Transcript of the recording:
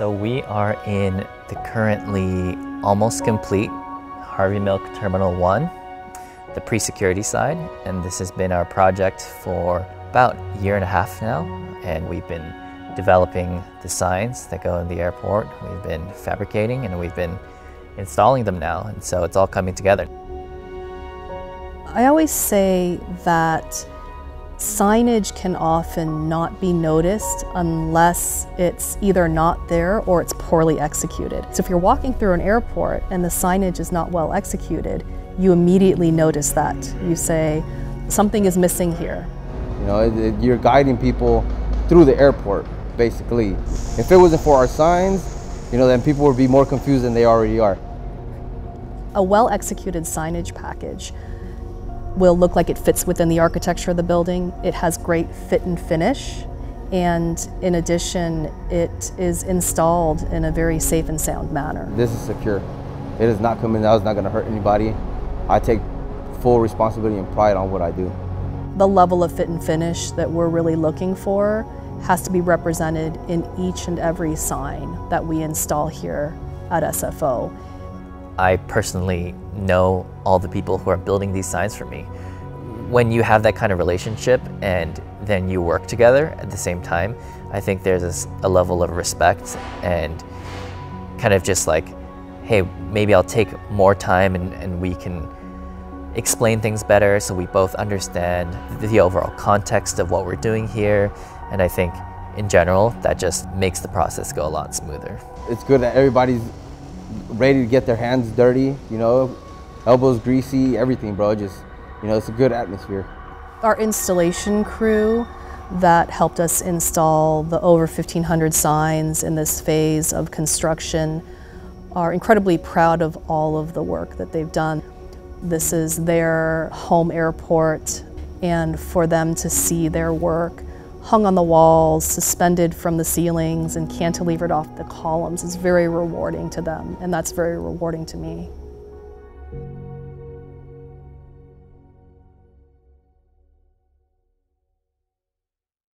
So we are in the currently almost complete Harvey Milk Terminal 1, the pre-security side, and this has been our project for about a year and a half now, and we've been developing the signs that go in the airport. We've been fabricating and we've been installing them now, and so it's all coming together. I always say that signage can often not be noticed unless it's either not there or it's poorly executed. So if you're walking through an airport and the signage is not well executed, you immediately notice that. You say, something is missing here. You know, you're guiding people through the airport, basically. If it wasn't for our signs, you know, then people would be more confused than they already are. A well executed signage package will look like it fits within the architecture of the building. It has great fit and finish. And in addition, it is installed in a very safe and sound manner. This is secure. It is not coming out, it's not gonna hurt anybody. I take full responsibility and pride on what I do. The level of fit and finish that we're really looking for has to be represented in each and every sign that we install here at SFO. I personally know all the people who are building these signs for me. When you have that kind of relationship and then you work together at the same time, I think there's a level of respect and kind of just like, hey, maybe I'll take more time and, and we can explain things better so we both understand the overall context of what we're doing here. And I think in general, that just makes the process go a lot smoother. It's good that everybody's ready to get their hands dirty, you know, elbows greasy, everything, bro. Just, you know, it's a good atmosphere. Our installation crew that helped us install the over 1,500 signs in this phase of construction are incredibly proud of all of the work that they've done. This is their home airport, and for them to see their work hung on the walls, suspended from the ceilings, and cantilevered off the columns is very rewarding to them, and that's very rewarding to me.